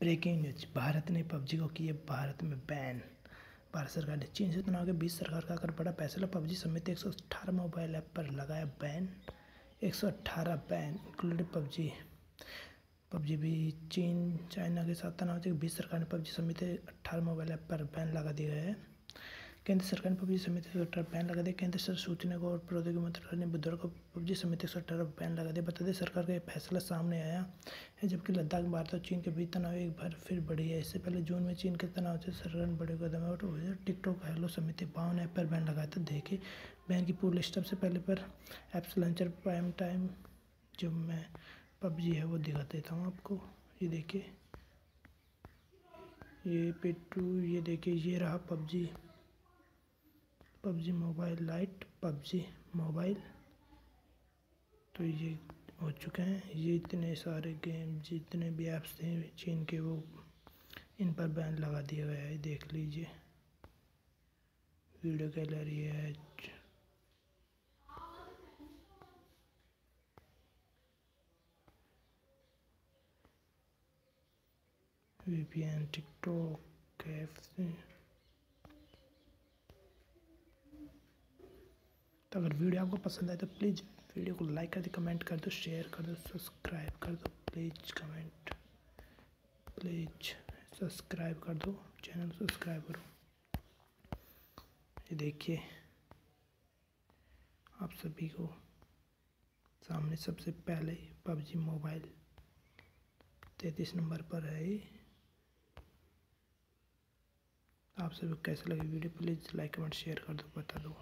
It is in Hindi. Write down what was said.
Breaking news. भारत ने पबजी को किए भारत में बैन। भारत सरकार ने चीन से तनाव के बीच सरकार का कर बड़ा फैसला। पबजी समेत एक सौ मोबाइल ऐप पर लगाया बैन। एक सौ अट्ठारह बैन इंक्लूडिंग पबजी। पबजी भी चीन, चाइना के साथ तनाव के बीच सरकार ने पबजी समेत अट्ठारह मोबाइल ऐप पर बैन लगा दिया है। केंद्र सरकार ने पबजी समिति से अठारह बैन लगा दिया। केंद्र सरकार सूचना और प्रौद्योगिकी मंत्रालय ने बुधवार को पबजी समिति से अठारह बैन लगा दिया। बता दें, सरकार का यह फैसला सामने आया है, जबकि लद्दाख, भारत और चीन के बीच तनाव एक बार फिर बढ़ी है। इससे पहले जून में चीन के तनाव से सरकार ने बड़े कदम टिकटॉक हेलो समिति बावन ऐप पर बैन लगाया था। देखिए, बैन की पूरी लिस्ट सबसे पहले पर एप्स लॉन्चर प्राइम टाइम जो मैं पबजी है वो दिखा देता हूँ आपको। ये देखिए, ये पिट्टू ये देखिए, ये रहा PUBG. PUBG mobile, lite PUBG mobile. तो ये हो चुके हैं। ये इतने सारे गेम, जितने भी ऐप्स थे चीन के वो, इन पर बैन लगा दिया गया है। देख लीजिए। वीडियो गैलरी है वीपीएन टिकटॉक तो अगर वीडियो आपको पसंद आए तो प्लीज़ वीडियो को लाइक कर दो, कमेंट कर दो, शेयर कर दो, सब्सक्राइब कर दो, प्लीज़ कमेंट। प्लीज़ सब्सक्राइब कर दो, चैनल सब्सक्राइब करो। ये देखिए, आप सभी को सामने सबसे पहले पबजी मोबाइल तैतीस नंबर पर है आप सभी को कैसे लगे video? Please like, comment, share कर दो, बता दो।